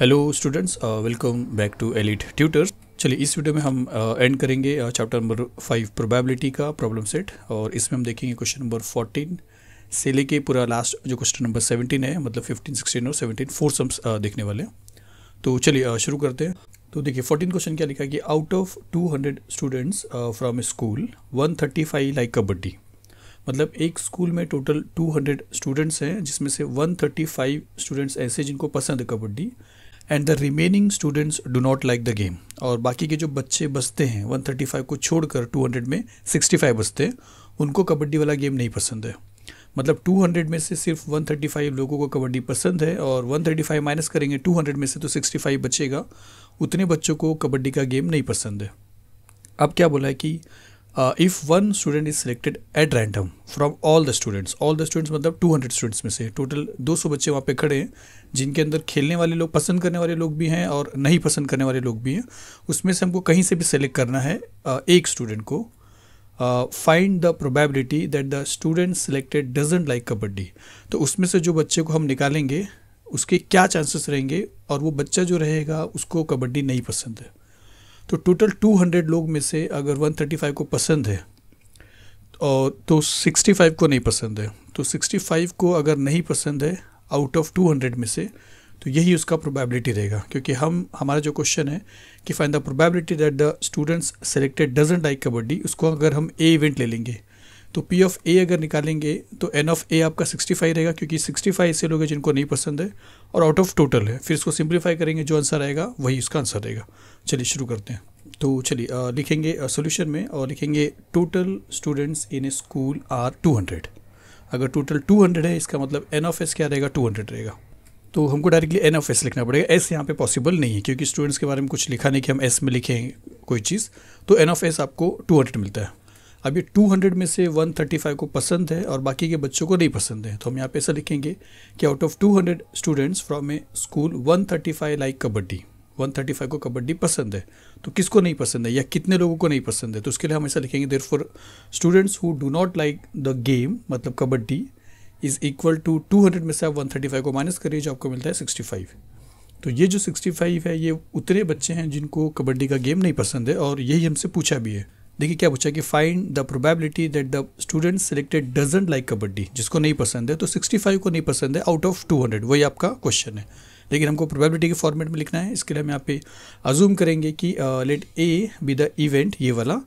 Hello students welcome back to Elite Tutors चलिए इस video में हम एंड uh, करेंगे चैप्टर नंबर फाइव प्रोबेबिलिटी का प्रॉब्लम सेट और इसमें हम देखेंगे क्वेश्चन नंबर फोर्टीन से लेके पूरा लास्ट जो क्वेश्चन नंबर सेवनटीन है मतलब फिफ्टीन सिक्सटीन और सेवनटीन फोर सम्स देखने वाले हैं. तो चलिए uh, शुरू करते हैं. तो देखिए फोर्टीन क्वेश्चन क्या लिखा है कि out of two hundred students from school one thirty five like kabaddi मतलब एक स्कूल में टोटल 200 स्टूडेंट्स हैं जिसमें से 135 स्टूडेंट्स ऐसे जिनको पसंद है kabaddi and the remaining students do not like the game और बाकी के जो बच्चे बसते हैं 135 को छोड़कर 200 में 65 बसते हैं, उनको कबड्डी वाला गेम नहीं पसंद है। मतलब 200 में से सिर्फ़ 135 लोगों को कबड्डी पसंद है और 135 माइनस करेंगे 200 में से तो 65 बचेगा। उतने बच्चों को कबड्डी का गेम नहीं पसंद है। अब क्या बोला है कि if one student is selected at random from all the students all the students मतलब 200 स्टूडेंट्स में से टोटल 200 बच्चे वहाँ पे खड़े हैं जिनके अंदर खेलने वाले लोग, पसंद करने वाले लोग भी हैं और नहीं पसंद करने वाले लोग भी हैं, उसमें से हमको कहीं से भी सेलेक्ट करना है एक स्टूडेंट को। Find the probability that the student selected doesn't like kabaddi. तो उसमें से जो बच्चे को हम निकालेंगे, उसके क्या चांसेस रहेंगे और वो बच्चा जो रहेगा, उसको कबड्डी नहीं पसंद है। तो टोटल 200 लोग में से अगर 135 को पसंद है, और तो 65 को नहीं पसंद है। तो 65 को अगर नहीं पसंद है आउट ऑफ़ 200 में से तो यही उसका प्रोबेबिलिटी रहेगा। क्योंकि हम, हमारा जो क्वेश्चन है कि find the probability that the students selected doesn't like kabaddi, उसको अगर हम ए इवेंट ले लेंगे तो पी ऑफ़ ए अगर निकालेंगे तो एन ऑफ़ ए आपका 65 रहेगा, क्योंकि 65 ऐसे लोग हैं जिनको नहीं पसंद है, और आउट ऑफ़ टोटल है। फिर इसको सिंप्लीफाई करेंगे, जो आंसर आएगा, वही उसका आंसर रहेगा। चलिए शुरू करते हैं। तो चलिए लिखेंगे सोल्यूशन में, और लिखेंगे total students in a school are 200 अगर टोटल 200 है, इसका मतलब एन ऑफ़ एस क्या रहेगा? 200 रहेगा। तो हमको डायरेक्टली एन ऑफ़ एस लिखना पड़ेगा। एस यहाँ पे पॉसिबल नहीं है, क्योंकि स्टूडेंट्स के बारे में कुछ लिखा नहीं कि हम एस में लिखें कोई चीज़। तो एन ऑफ़ एस आपको 200 मिलता है। अब ये 200 में से 135 को पसंद है और बाकी के बच्चों को नहीं पसंद है। तो हम यहाँ पे ऐसा लिखेंगे कि out of 200 students from a school 135 like kabaddi. 135 को कबड्डी पसंद है तो किसको नहीं पसंद है या कितने लोगों को नहीं पसंद है तो उसके लिए हम ऐसा लिखेंगे therefore students who do not like the game मतलब कबड्डी इज़ इक्वल टू 200 में से आप 135 को माइनस करिए, जो आपको मिलता है 65 तो ये जो 65 है, ये उतने बच्चे हैं जिनको कबड्डी का गेम नहीं पसंद है, और यही हमसे पूछा भी है। देखिए क्या पूछा कि find the probability that the student selected doesn't like kabaddi, जिसको नहीं पसंद है तो 65 को नहीं पसंद है आउट ऑफ़ 200 वही आपका क्वेश्चन है। लेकिन हमको प्रोबेबिलिटी के फॉर्मेट में लिखना है। इसके लिए हम यहाँ पे अजूम करेंगे कि let A be the event ये वाला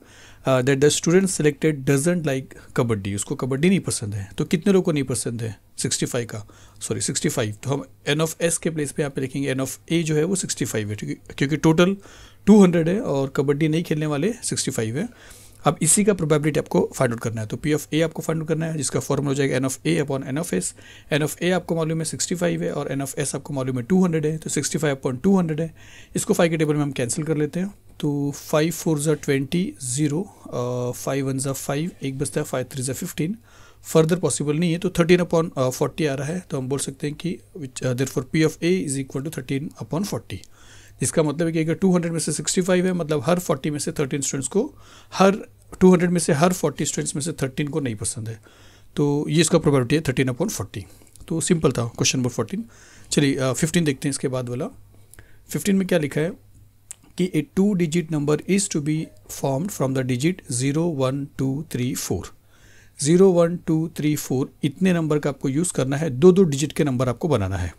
that the student selected doesn't like kabaddi. उसको कबड्डी नहीं पसंद है। तो कितने लोगों को नहीं पसंद है? 65 का। सॉरी 65 तो हम एन ऑफ़ एस के प्लेस पे यहाँ पे लिखेंगे एन ऑफ़ ए जो है वो 65 है। क्योंकि टोटल 200 है और कबड्डी नहीं खेलने वाले 65 है। अब इसी का प्रोबेबिलिटी आपको फाइंड आउट करना है। तो पी ऑफ़ ए आपको फाइंड आउट करना है, जिसका फॉर्मूला हो जाएगा n of A upon n of S n of A आपको मालूम है सिक्सटी फाइव है और एन ऑफ़ एस आपको मालूम है टू हंड्रेड है। तो sixty five upon two hundred है। इसको फाइव के टेबल में हम कैंसिल कर लेते हैं। तो फाइव फोर ज़ा ट्वेंटी ज़ीरो फाइव वन ज़ा फाइव एक बचता है फाइव थ्री ज़ा फिफ्टीन फर्दर पॉसिबल नहीं है तो थर्टीन अपॉन फोर्टी आ रहा है। तो हम बोल सकते हैं कि therefore P of A is equal to thirteen upon forty इसका मतलब है कि अगर 200 में से 65 है मतलब हर 40 में से 13 स्टूडेंट्स को, हर 200 में से हर 40 स्टूडेंट्स में से 13 को नहीं पसंद है। तो ये इसका प्रोबेबिलिटी है थर्टीन अपॉन फोर्टी तो सिंपल था क्वेश्चन नंबर फोर्टीन चलिए फिफ्टीन देखते हैं इसके बाद वाला। फिफ्टीन में क्या लिखा है कि a two digit number is to be formed from the digit zero one two three four zero one two three four इतने नंबर का आपको यूज़ करना है दो दो डिजिट के नंबर आपको बनाना है।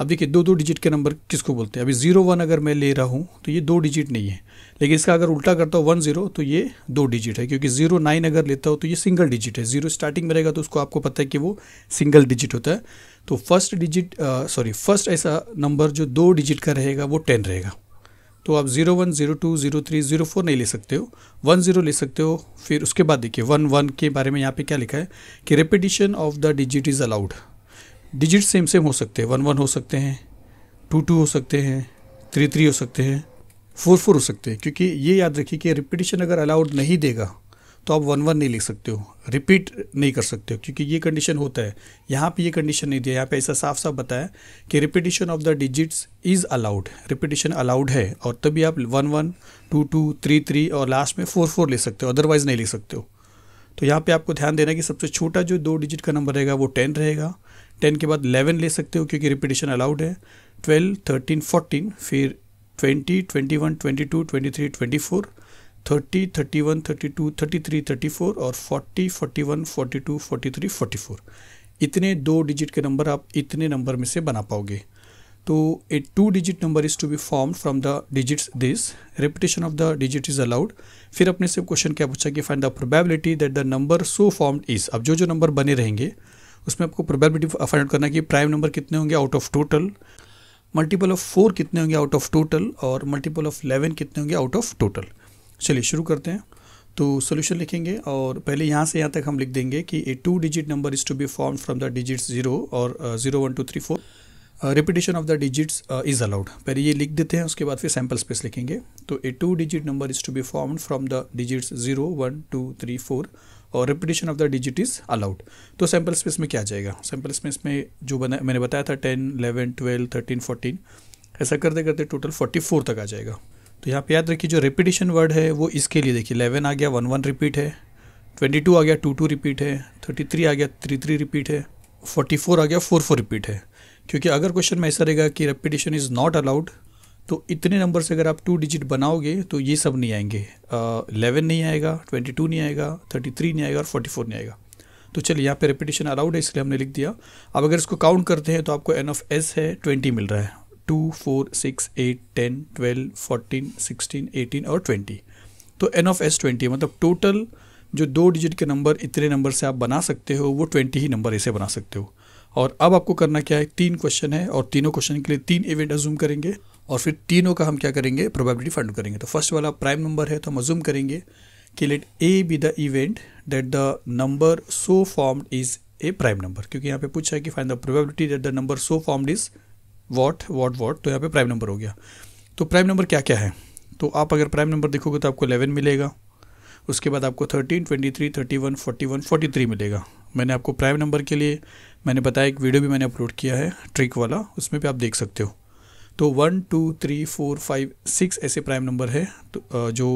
अब देखिए दो दो डिजिट के नंबर किसको बोलते हैं? अभी ज़ीरो वन अगर मैं ले रहा हूँ तो ये दो डिजिट नहीं है। लेकिन इसका अगर उल्टा करता हूँ वन ज़ीरो तो ये दो डिजिट है, क्योंकि ज़ीरो नाइन अगर लेता हो तो ये सिंगल डिजिट है। ज़ीरो स्टार्टिंग में रहेगा तो उसको आपको पता है कि वो सिंगल डिजिट होता है। तो फ़र्स्ट डिजिट सॉरी फ़र्स्ट ऐसा नंबर जो दो डिजिट का रहेगा, वो टेन रहेगा। तो आप zero one zero two zero three zero four नहीं ले सकते हो। वन ज़ीरो ले सकते हो, फिर उसके बाद देखिए वन वन के बारे में यहाँ पे क्या लिखा है कि repetition of the digit is allowed digit same same हो सकते हैं। वन वन हो सकते हैं, टू टू हो सकते हैं, थ्री थ्री हो सकते हैं, फोर फोर हो सकते हैं। क्योंकि ये याद रखिए कि रिपीटिशन अगर अलाउड नहीं देगा तो आप वन वन नहीं लिख सकते हो। रिपीट नहीं कर सकते हो, क्योंकि ये कंडीशन होता है। यहाँ पे ये कंडीशन नहीं दिया, यहाँ पे ऐसा साफ़ साफ़ बताया कि repetition of the digits is allowed repetition allowed है, और तभी आप one one, two two, three three और लास्ट में फोर फोर ले सकते हो अदरवाइज़ नहीं लिख सकते हो। तो यहाँ पे आपको ध्यान देना कि सबसे छोटा जो दो डिजिट का नंबर रहेगा, वो टेन रहेगा। टेन के बाद इलेवन ले सकते हो क्योंकि रिपीटेशन अलाउड है. ट्वेल्व, थर्टीन, फोर्टीन, फिर twenty twenty one, twenty two, twenty three, twenty four, thirty thirty one, thirty two, thirty three, thirty four और forty forty one, forty two, forty three, forty four. इतने दो digit के number आप इतने number में से बना पाओगे. तो a two digit number is to be form from the digits this repetition of the digit is allowed फिर अपने से क्वेश्चन क्या पूछा कि find the probability that the number so formed is अब जो जो नंबर बने रहेंगे उसमें आपको प्रोबेबिलिटी फाइंड आउट करना है कि प्राइम नंबर कितने होंगे out of total multiple of four कितने होंगे आउट ऑफ़ टोटल और मल्टीपल ऑफ़ इलेवन कितने होंगे आउट ऑफ़ टोटल चलिए शुरू करते हैं। तो सोल्यूशन लिखेंगे और पहले यहाँ से यहाँ तक हम लिख देंगे कि a two digit number is to be form from the digits zero और zero one two three four repetition of the digits is allowed पहले ये लिख देते हैं, उसके बाद फिर सैंपल स्पेस लिखेंगे। तो a two digit number is to be form from the digits zero one two three four और repetition of the digit is allowed तो सैंपल स्पेस में क्या जाएगा? सैंपल स्पेस में जो बना, मैंने बताया था ten eleven twelve thirteen fourteen ऐसा करते करते टोटल फोर्टी फोर तक आ जाएगा। तो यहाँ पे याद रखिए, जो रिपीटेशन वर्ड है, वो इसके लिए देखिए। इलेवन आ गया वन वन रिपीट है। ट्वेंटी टू आ गया टू टू रिपीट है। थर्टी थ्री आ गया थ्री थ्री रिपीट है। फोर्टी फोर आ गया फोर फोर रिपीट है। क्योंकि अगर क्वेश्चन में ऐसा रहेगा कि रेपिटेशन इज़ नॉट अलाउड तो इतने नंबर से अगर आप टू डिजिट बनाओगे तो ये सब नहीं आएँगे। इलेवन नहीं आएगा ट्वेंटी टू नहीं आएगा थर्टी थ्री नहीं आएगा और फोर्टी फोर नहीं आएगा। तो चलिए, यहाँ पे रिपीटेशन अलाउड है, इसलिए हमने लिख दिया। अब अगर इसको काउंट करते हैं तो आपको एन ऑफ़ एस है ट्वेंटी मिल रहा है। Two four six eight ten twelve fourteen sixteen eighteen और ट्वेंटी तो एन ऑफ़ एस ट्वेंटी मतलब टोटल जो दो डिजिट के नंबर इतने नंबर से आप बना सकते हो, वो ट्वेंटी ही नंबर ऐसे बना सकते हो। और अब आपको करना क्या है? तीन क्वेश्चन है और तीनों क्वेश्चन के लिए तीन इवेंट अजूम करेंगे। और फिर तीनों का हम क्या करेंगे? प्रोबेबिलिटी फाइंड करेंगे। तो फ़र्स्ट वाला प्राइम नंबर है तो हम अजूम करेंगे कि let A be the event that the number so formed is a prime number क्योंकि यहाँ पे पूछा है कि find the probability that the number so formed is what what what तो यहाँ पे प्राइम नंबर हो गया। तो प्राइम नंबर क्या क्या है? तो आप अगर प्राइम नंबर देखोगे तो आपको इलेवन मिलेगा। उसके बाद आपको thirteen twenty three thirty one forty one forty three मिलेगा। मैंने आपको प्राइम नंबर के लिए, मैंने बताया, एक वीडियो भी मैंने अपलोड किया है ट्रिक वाला, उसमें भी आप देख सकते हो। तो one two three four five six ऐसे प्राइम नंबर है तो जो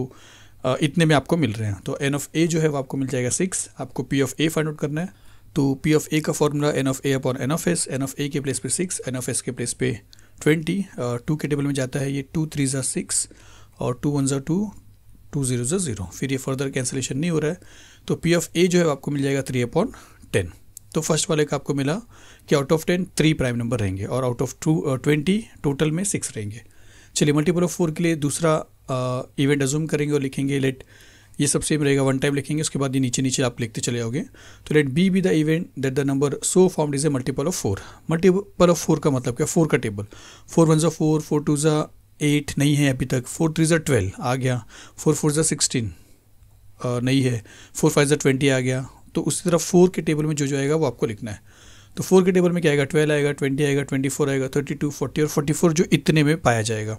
इतने में आपको मिल रहे हैं। तो एन ऑफ़ ए जो है वो आपको मिल जाएगा सिक्स आपको P of A find out करना है। तो पी ऑफ़ ए का formula n of A upon n of S n of A के प्लेस पे सिक्स एन ऑफ़ एस के प्लेस पे ट्वेंटी टू के टेबल में जाता है ये टू थ्री ज़ा सिक्स और टू वन ज़ा टू टू ज़ीरो ज़ा ज़ीरो फिर ये फर्दर कैंसिलेशन नहीं हो रहा है। तो पी ऑफ़ ए जो है आपको मिल जाएगा थ्री अपॉन टेन तो फ़र्स्ट वाले का आपको मिला कि out of ten three prime number रहेंगे और out of two twenty total में सिक्स रहेंगे। चलिए मल्टीपल ऑफ़ फोर के लिए दूसरा इवेंट अजूम करेंगे और लिखेंगे लेट ये सब सेम रहेगा वन टाइम लिखेंगे, उसके बाद ये नीचे नीचे आप लिखते चले जाओगे। तो let B be the event that the number so form is a multiple of four multiple of four का मतलब क्या? फोर का टेबल फोर वन ज़ा फोर फोर टू ज़ा एट नहीं है अभी तक। फोर थ्री ज़ा ट्वेल्व आ गया। फोर फोर ज़ा सिक्सटीन नहीं है। फोर फाइव ज़ा ट्वेंटी आ गया। तो उसी तरह फोर के टेबल में जो जो आएगा वो आपको लिखना है। तो फोर के टेबल में क्या आएगा? ट्वेल्व आएगा ट्वेंटी आएगा ट्वेंटी फोर आएगा थर्टी टू फोर्टी और फोर्टी फोर जो इतने में पाया जाएगा।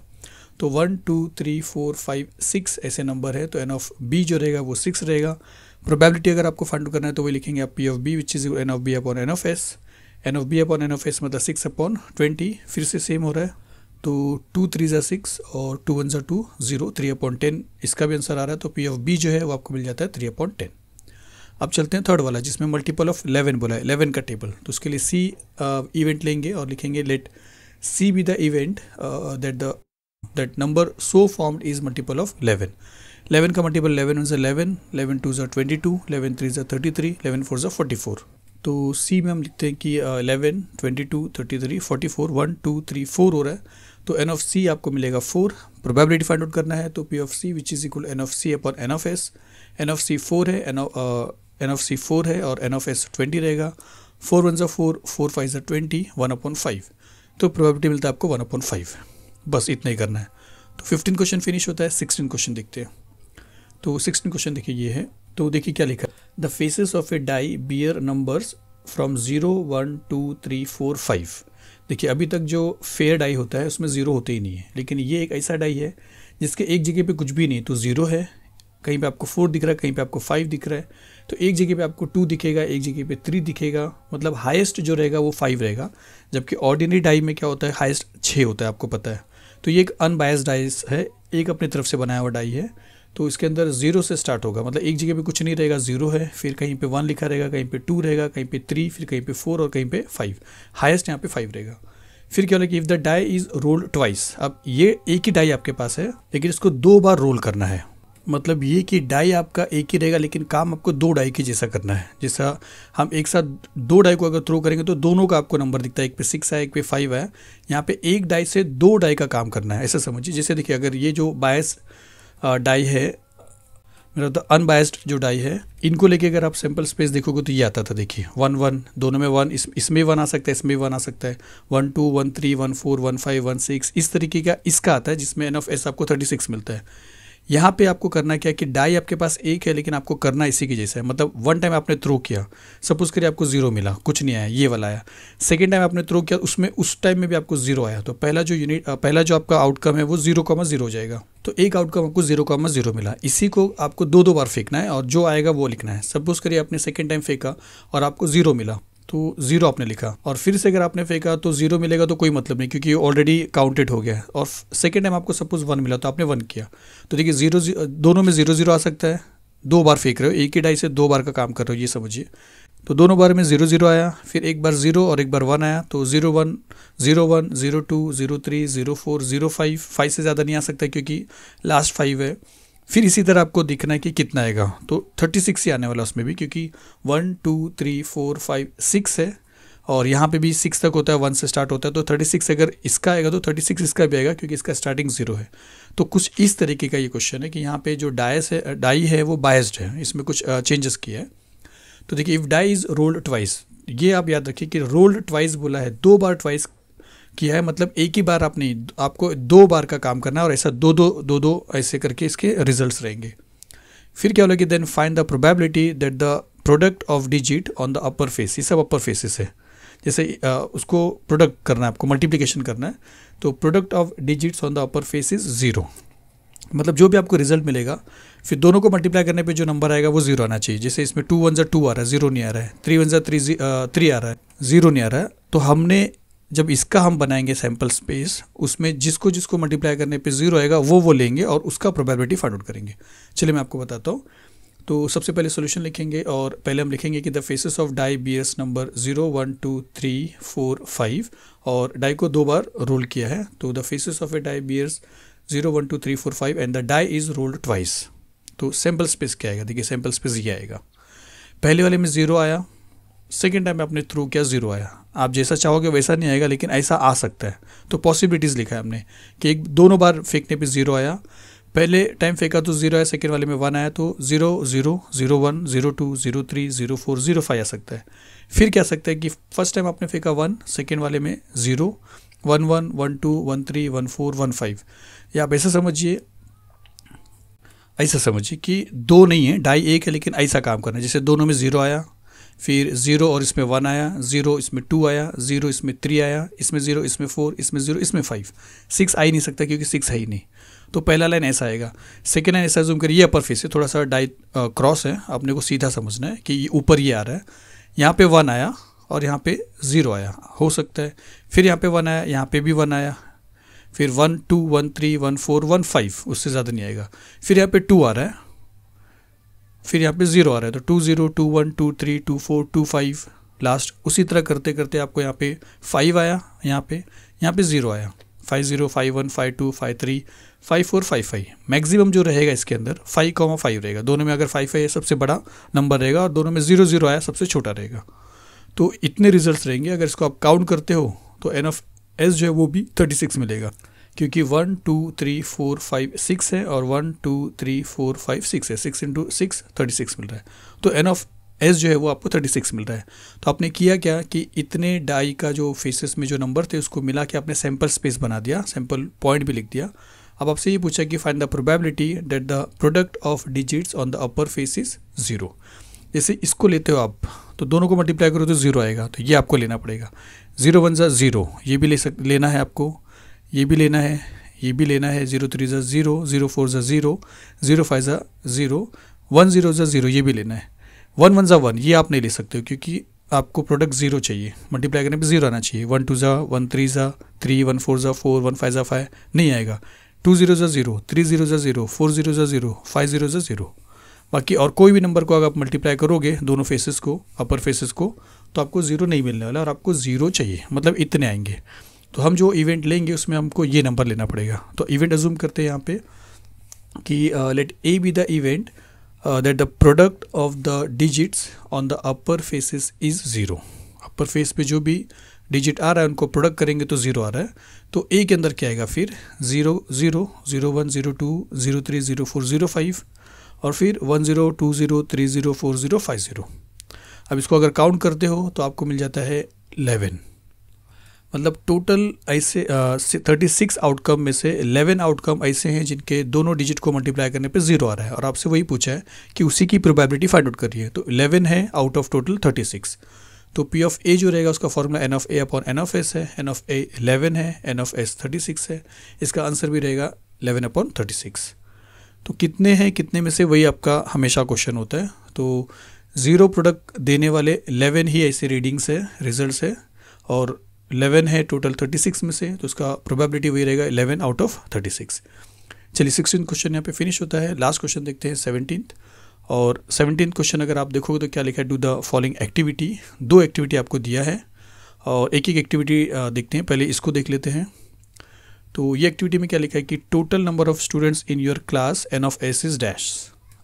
तो one two three four five six ऐसे नंबर है तो एन ऑफ़ बी जो रहेगा वो सिक्स रहेगा। प्रोबेबिलिटी अगर आपको फाइंड करना है तो वही लिखेंगे आप P of B which is n of B upon n of S n of B upon n of S मतलब सिक्स अपॉन ट्वेंटी फिर से सेम हो रहा है। तो टू थ्री ज़ा सिक्स और टू वन ज़ा two zero three upon ten इसका भी आंसर आ रहा है तो पी ऑफ़ बी जो है वो आपको मिल जाता है थ्री अपॉन टेन अब चलते हैं थर्ड वाला, जिसमें मल्टीपल ऑफ़ इलेवन बोला है इलेवन का टेबल तो उसके लिए सी इवेंट लेंगे और लिखेंगे let C be the event that the that number so formed is multiple of 11 11 का मल्टीपल 11 is 11 11 टू ज़ा 22 11 थ्री ज़ा 33 11 फोर ज़ा 44 तो सी में हम लिखते हैं कि eleven twenty two thirty three forty four one two three four हो रहा है। तो एन ऑफ़ सी आपको मिलेगा फोर प्रोबेबिलिटी फाइंड आउट करना है तो P of C which is equal n of C upon n of S n of C four है n n of C four है और एन ऑफ़ एस ट्वेंटी रहेगा। Four one ज़ा four four five ज़ा twenty one upon five तो probability मिलता है आपको वन अपॉन फाइव बस इतना ही करना है। तो फिफ्टीन क्वेश्चन फिनिश होता है सिक्सटीन क्वेश्चन देखते हैं। तो सिक्सटीन क्वेश्चन देखिए, ये है। तो देखिए क्या लिखा the faces of a die bear numbers from zero one two three four five देखिए, अभी तक जो फेयर डाई होता है, उसमें ज़ीरो होते ही नहीं है। लेकिन ये एक ऐसा डाई है, जिसके एक जगह पे कुछ भी नहीं तो ज़ीरो है, कहीं पे आपको फोर दिख रहा है, कहीं पे आपको फाइव दिख रहा है। तो एक जगह पे आपको टू दिखेगा, एक जगह पे थ्री दिखेगा मतलब हाईएस्ट जो रहेगा वो फाइव रहेगा, जबकि ऑर्डिनरी डाई में क्या होता है हाईएस्ट छः होता है, आपको पता है। तो ये एक अनबायस डाइस है, एक अपनी तरफ़ से बनाया हुआ डाई है तो इसके अंदर ज़ीरो से स्टार्ट होगा मतलब एक जगह पे कुछ नहीं रहेगा ज़ीरो है, फिर कहीं पे वन लिखा रहेगा, कहीं पे टू रहेगा, कहीं पे थ्री फिर कहीं पे फोर और कहीं पे फाइव हाईएस्ट यहाँ पे फाइव रहेगा। फिर क्या होगा कि if the die is rolled twice अब ये एक ही डाई आपके पास है, लेकिन इसको दो बार रोल करना है। मतलब ये कि डाई आपका एक ही रहेगा, लेकिन काम आपको दो डाई की जैसा करना है। जैसा हम एक साथ दो डाई को अगर थ्रो करेंगे तो दोनों का आपको नंबर दिखता है। एक पे सिक्स है, एक पे फाइव है। यहाँ पे एक डाई से दो डाई का काम करना है, ऐसा समझिए। जैसे देखिए, अगर ये जो बायस डाई है, मेरा तो अनबायस्ड जो डाई है, इनको लेके अगर आप सैंपल स्पेस देखोगे तो ये आता था। देखिए वन वन दोनों में वन इस, इसमें वन आ सकता है, इसमें वन आ सकता है। One two one three one four one five one six इस तरीके का इसका आता है, जिसमें एन ऑफ़ एस आपको थर्टी सिक्स मिलता है। यहाँ पे आपको करना क्या है कि डाई आपके पास एक है, लेकिन आपको करना इसी की जैसा है। मतलब वन टाइम आपने थ्रो किया। सपोज़ करिए आपको ज़ीरो मिला, कुछ नहीं आया, ये वाला आया। सेकेंड टाइम आपने थ्रो किया, उसमें उस टाइम में भी आपको ज़ीरो आया। तो पहला जो यूनिट पहला जो आपका आउटकम है, वो ज़ीरो कॉमा ज़ीरो हो जाएगा। तो एक आउटकम आपको ज़ीरो कॉमा ज़ीरो मिला। इसी को आपको दो दो बार फेंकना है, और जो आएगा वो लिखना है। सपोज़ करिए आपने सेकेंड टाइम फेंका, और आपको ज़ीरो मिला। तो ज़ीरो आपने लिखा। और फिर से अगर आपने फेंका तो ज़ीरो मिलेगा तो कोई मतलब नहीं, क्योंकि ऑलरेडी काउंटेड हो गया है। और सेकेंड टाइम आपको सपोज़ वन मिला तो आपने वन किया। तो देखिए ज़ीरो दोनों में ज़ीरो ज़ीरो आ सकता है। दो बार फेंक रहे हो, एक ही डाई से दो बार का काम कर रहे हो, ये समझिए। तो दोनों बार में ज़ीरो ज़ीरो आया, फिर एक बार ज़ीरो और एक बार वन आया। तो zero one zero two zero three zero four zero five zero five five से ज़्यादा नहीं आ सकता, क्योंकि लास्ट फाइव है। फिर इसी तरह आपको देखना है कि कितना आएगा। तो थर्टी सिक्स ही आने वाला उसमें भी, क्योंकि one two three four five six है, और यहाँ पे भी सिक्स तक होता है वन से स्टार्ट होता है तो थर्टी सिक्स अगर इसका आएगा तो थर्टी सिक्स इसका भी आएगा, क्योंकि इसका स्टार्टिंग ज़ीरो है। तो कुछ इस तरीके का ये क्वेश्चन है कि यहाँ पे जो डायस है डाई है, वो बायस्ड है। इसमें कुछ चेंजेस किया है। तो देखिए if die is rolled twice ये आप याद रखिए कि रोल्ड ट्वाइस बोला है, दो बार ट्वाइस किया है मतलब एक ही बार आपने, आपको दो बार का काम करना है और ऐसा दो दो दो दो ऐसे करके इसके रिजल्ट्स रहेंगे। फिर क्या होगा कि then find the probability that the product of digit on the upper face ये सब अपर फेसेस है। जैसे उसको प्रोडक्ट करना है, आपको मल्टीप्लिकेशन करना है तो product of digits on the upper face is zero मतलब जो भी आपको रिज़ल्ट मिलेगा, फिर दोनों को मल्टीप्लाई करने पे जो नंबर आएगा, वो ज़ीरो आना चाहिए। जैसे इसमें टू वन ज़ा टू आ रहा है ज़ीरो नहीं आ रहा है थ्री वन ज़ा थ्री थ्री आ रहा है ज़ीरो नहीं आ रहा है तो हमने जब इसका हम बनाएँगे सैंपल स्पेस उसमें जिसको जिसको मल्टीप्लाई करने पे ज़ीरो आएगा, वो वो लेंगे और उसका प्रोबेबिलिटी फाइंड आउट करेंगे। चलिए मैं आपको बताता हूँ। तो सबसे पहले सॉल्यूशन लिखेंगे और पहले हम लिखेंगे कि the faces of die bears number zero one two three four five और डाई को दो बार रोल किया है। तो the faces of a die bears zero one two three four five and the die is rolled twice तो sample space क्या आएगा? देखिए सैंपल स्पेस ये आएगा। पहले वाले में ज़ीरो आया। सेकेंड टाइम आपने थ्रू किया ज़ीरो आया। आप जैसा चाहोगे वैसा नहीं आएगा, लेकिन ऐसा आ सकता है। तो पॉसिबिलिटीज़ लिखा है हमने कि एक, दोनों बार फेंकने पे ज़ीरो आया। पहले टाइम फेंका तो ज़ीरो आया सेकेंड वाले में वन आया तो zero zero zero one zero two zero three zero four zero five आ सकता है। फिर क्या सकता है कि फ़र्स्ट टाइम आपने फेंका वन सेकेंड वाले में zero one one one two one three one four one five या आप ऐसा समझिए ऐसा समझिए कि दो नहीं है, ढाई एक है, लेकिन ऐसा काम करना है। जैसे दोनों में ज़ीरो आया फिर ज़ीरो और इसमें वन आया, ज़ीरो इसमें टू आया, ज़ीरो इसमें थ्री आया, इसमें ज़ीरो, इसमें फोर इसमें ज़ीरो, इसमें फाइव सिक्स आ ही नहीं सकता क्योंकि सिक्स है ही नहीं. तो पहला लाइन ऐसा आएगा. सेकेंड लाइन ऐसा जूम करिए, ये अपर फेस है, थोड़ा सा डाई क्रॉस है. अपने को सीधा समझना है कि ऊपर ये आ रहा है. यहाँ पे वन आया और यहाँ पे ज़ीरो आया. हो सकता है. फिर यहाँ पे वन आया, यहाँ पे भी वन आया. फिर one two one three one four one five उससे ज़्यादा नहीं आएगा. फिर यहाँ पे टू आ रहा है. फिर यहाँ पे ज़ीरो आ रहा है तो two zero two one two three two four two five last उसी तरह करते करते आपको यहाँ पे फाइव आया, यहाँ पे यहाँ पे ज़ीरो आया। Five zero five one five two five three five four five five maximum जो रहेगा इसके अंदर फाइव कॉमा फाइव रहेगा। दोनों में अगर फाइव है सबसे बड़ा नंबर रहेगा और दोनों में ज़ीरो ज़ीरो आया, सबसे छोटा रहेगा। तो इतने रिज़ल्ट रहेंगे। अगर इसको आप काउंट करते हो तो एन ऑफ़ एस जो है, वो भी थर्टी सिक्स मिलेगा। क्योंकि one, two, three, four, five, six है और one, two, three, four, five, six है। Six into six, thirty six मिल रहा है। तो एन ऑफ़ एस जो है वो आपको थर्टी सिक्स मिल रहा है। तो आपने किया क्या कि इतने डाई का जो फेसेस में जो नंबर थे, उसको मिला के आपने सैंपल स्पेस बना दिया सैंपल पॉइंट भी लिख दिया। अब आपसे ये पूछा कि find the probability that the product of digits on the upper face is zero जैसे इसको लेते हो आप तो दोनों को मल्टीप्लाई करो तो ज़ीरो आएगा। तो ये आपको लेना पड़ेगा। ज़ीरो वन ज़ा ज़ीरो ये भी ले सक, लेना है आपको। ये भी लेना है, ये भी लेना है ज़ीरो थ्री ज़ा ज़ीरो ज़ीरो फोर ज़ा ज़ीरो ज़ीरो फाइव ज़ा ज़ीरो वन ज़ीरो ज़ा ज़ीरो ये भी लेना है। वन वन ज़ा वन ये आप नहीं ले सकते हो क्योंकि आपको प्रोडक्ट ज़ीरो चाहिए। मल्टीप्लाई करने पे ज़ीरो आना चाहिए। वन टू ज़ा वन थ्री ज़ा थ्री वन फोर ज़ा फोर वन फाइव ज़ा फाइव नहीं आएगा। टू ज़ीरो ज़ा ज़ीरो थ्री ज़ीरो ज़ा ज़ीरो फोर ज़ीरो ज़ा ज़ीरो फाइव ज़ीरो ज़ा ज़ीरो बाकी और कोई भी नंबर को अगर आप मल्टीप्लाई करोगे दोनों फेसेस को अपर फेसेस को तो आपको ज़ीरो नहीं मिलने वाला और आपको ज़ीरो चाहिए। मतलब इतने आएँगे। तो हम जो इवेंट लेंगे, उसमें हमको ये नंबर लेना पड़ेगा। तो इवेंट अजूम करते हैं यहाँ पे कि let A be the event that the product of the digits on the upper faces is zero upper face पे जो भी डिजिट आ रहा है, उनको प्रोडक्ट करेंगे तो ज़ीरो आ रहा है। तो ए के अंदर क्या आएगा फिर? Zero zero zero one zero two zero three zero four zero five और फिर one zero two zero three zero four zero five zero अब इसको अगर काउंट करते हो तो आपको मिल जाता है इलेवन मतलब टोटल ऐसे थर्टी सिक्स आउटकम में से इलेवन आउटकम ऐसे हैं जिनके दोनों डिजिट को मल्टीप्लाई करने पे ज़ीरो आ रहा है। और आपसे वही पूछा है कि उसी की प्रोबेबिलिटी फाइंड आउट करिए। तो इलेवन है out of total thirty six तो पी ऑफ़ ए जो रहेगा उसका formula n of A upon n of S है। एन ऑफ़ ए इलेवन है n of S thirty six है। इसका आंसर भी रहेगा इलेवन अपॉन थर्टी सिक्स तो कितने हैं, कितने में से वही आपका हमेशा क्वेश्चन होता है। तो ज़ीरो प्रोडक्ट देने वाले इलेवन ही ऐसे रीडिंग्स है रिज़ल्ट है। और इलेवन है टोटल थर्टी सिक्स में से तो उसका प्रोबेबिलिटी वही रहेगा eleven out of thirty six चलिए सिक्सटीन क्वेश्चन यहाँ पे फिनिश होता है लास्ट क्वेश्चन देखते हैं सेवनटीन और सेवनटीन क्वेश्चन अगर आप देखोगे तो क्या लिखा है? डू द फॉलोइंग एक्टिविटी दो एक्टिविटी आपको दिया है. और एक एक एक्टिविटी देखते हैं, पहले इसको देख लेते हैं. तो ये एक्टिविटी में क्या लिखा है कि total number of students in your class n of S is dash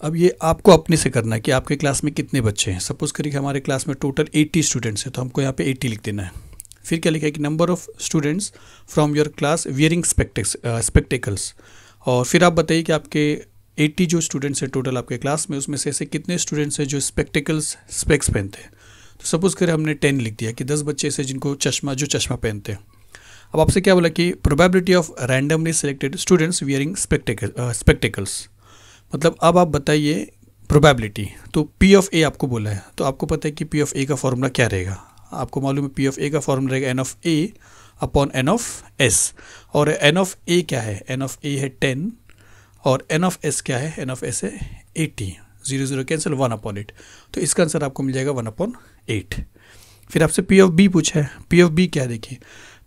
अब ये आपको अपने से करना है कि आपके क्लास में कितने बच्चे हैं. सपोज़ करिए हमारे क्लास में टोटल 80 स्टूडेंट्स हैं तो हमको यहाँ पे 80 लिख देना है. फिर क्या लिखा है कि number of students from your class wearing spectacles और फिर आप बताइए कि आपके 80 जो स्टूडेंट्स हैं टोटल आपके क्लास में, उसमें से ऐसे कितने स्टूडेंट्स हैं जो स्पेक्टिकल्स स्पेक्स पहनते हैं? तो सपोज़ करें हमने टेन लिख दिया कि दस बच्चे ऐसे जिनको चश्मा, जो चश्मा पहनते हैं। अब आपसे क्या बोला कि probability of randomly selected students wearing spectacle spectacles मतलब अब आप बताइए प्रोबेबिलिटी तो पी ऑफ़ ए आपको बोला है। तो आपको पता है कि पी ऑफ़ ए का फॉर्मूला क्या रहेगा? आपको मालूम है पी ऑफ़ ए का फॉर्मूला रहेगा n of A upon n of S और एन ऑफ़ ए क्या है? एन ऑफ़ ए है टेन और एन ऑफ़ एस क्या है? एन ऑफ़ एस है eighty zero zero cancel one upon eight तो इसका आंसर आपको मिल जाएगा वन अपॉन एट फिर आपसे पी ऑफ़ बी पूछा है। पी ऑफ़ बी क्या देखिए?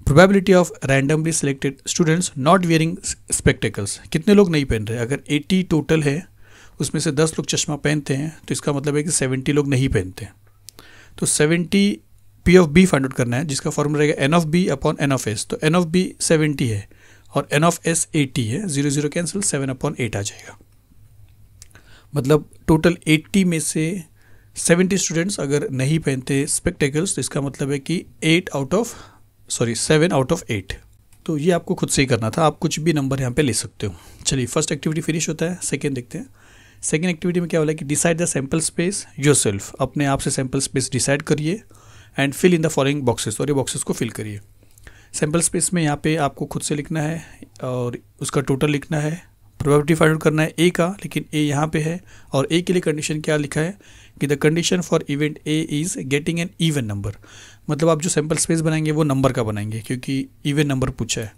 Probability of randomly selected students not wearing spectacles कितने लोग नहीं पहन रहे? अगर 80 टोटल है, उसमें से 10 लोग चश्मा पहनते हैं तो इसका मतलब है कि 70 लोग नहीं पहनते तो 70 P of B find out करना है, जिसका फॉर्मूला रहेगा n of B upon n of S तो एन ऑफ़ बी सेवेंटी है और एन ऑफ़ एस एटी है zero zero cancel seven upon eight आ जाएगा। मतलब टोटल एट्टी में से सेवेंटी स्टूडेंट्स अगर नहीं पहनते स्पेक्टेकल्स तो इसका मतलब है कि eight out of sorry seven out of eight तो ये आपको खुद से ही करना था, आप कुछ भी नंबर यहाँ पे ले सकते हो। चलिए फ़र्स्ट एक्टिविटी फिनिश होता है सेकेंड देखते हैं। सेकेंड एक्टिविटी में क्या बोला कि decide the sample space yourself अपने आप से सैंपल स्पेस डिसाइड करिए। And fill in the following boxes और ये बॉक्सेस को फिल करिए। सैंपल स्पेस में यहाँ पे आपको खुद से लिखना है और उसका टोटल लिखना है। प्रोबेबिलिटी फाइंड आउट करना है ए का, लेकिन ए यहाँ पे है। और ए के लिए कंडीशन क्या लिखा है? कि the condition for event A is getting an even number मतलब आप जो सैंपल स्पेस बनाएँगे, वो नंबर का बनाएँगे, क्योंकि इवन नंबर पूछा है।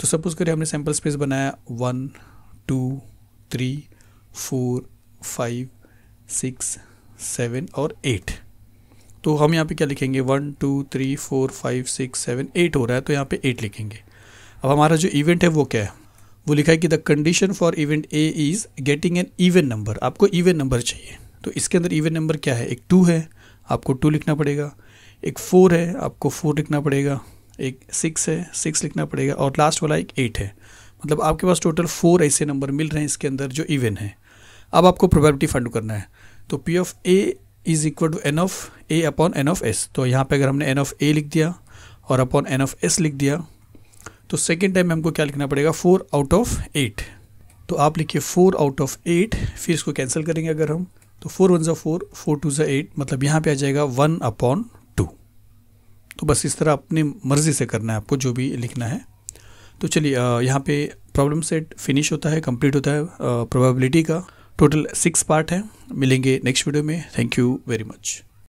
तो सपोज़ करें हमने सैंपल स्पेस बनाया। One two three four five six seven और एट तो हम यहाँ पे क्या लिखेंगे? One two three four five six seven eight हो रहा है तो यहाँ पे एट लिखेंगे। अब हमारा जो इवेंट है वो क्या है? वो लिखा है कि the condition for event A is getting an even number आपको इवन नंबर चाहिए। तो इसके अंदर इवन नंबर क्या है? एक टू है, आपको टू लिखना पड़ेगा। एक फोर है, आपको फोर लिखना पड़ेगा। एक सिक्स है सिक्स लिखना पड़ेगा। और लास्ट वाला एक एट है। मतलब आपके पास टोटल फोर ऐसे नंबर मिल रहे हैं इसके अंदर जो इवन है। अब आपको प्रोबेबिलिटी फाइंड करना है। तो P of A is equal to n of A upon n of S तो यहाँ पे अगर हमने एन ऑफ़ ए लिख दिया और अपॉन एन ऑफ़ एस लिख दिया तो सेकेंड टाइम हमको क्या लिखना पड़ेगा? फोर आउट ऑफ़ एट तो आप लिखिए फोर आउट ऑफ़ एट फिर इसको कैंसिल करेंगे अगर हम। तो फोर वन ज़ा फोर फोर टू ज़ा एट मतलब यहाँ पे आ जाएगा वन अपॉन टू तो बस इस तरह अपनी मर्ज़ी से करना है आपको, जो भी लिखना है। तो चलिए यहाँ पे प्रॉब्लम सेट फिनिश होता है कंप्लीट होता है प्रोबेबिलिटी का। टोटल सिक्स पार्ट हैं। मिलेंगे नेक्स्ट वीडियो में। Thank you very much